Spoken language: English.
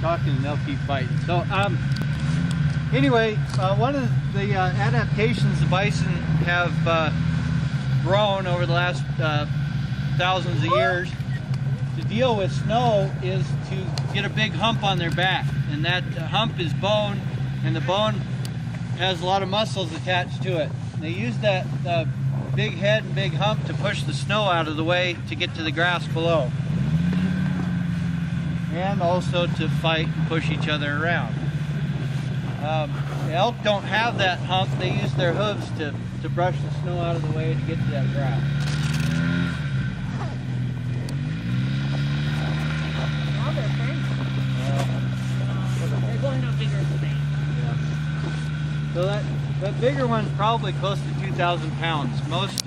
talking and they'll keep fighting. So, um, anyway, uh, one of the uh, adaptations the bison have uh, grown over the last uh, thousands of years to deal with snow is to get a big hump on their back. And that hump is bone, and the bone has a lot of muscles attached to it. They use that uh, big head and big hump to push the snow out of the way to get to the grass below. And also to fight and push each other around. Um, elk don't have that hump. They use their hooves to, to brush the snow out of the way to get to that grass. Now they're friends. They're going to bigger space. So that, that bigger one's probably close to 2,000 pounds. Most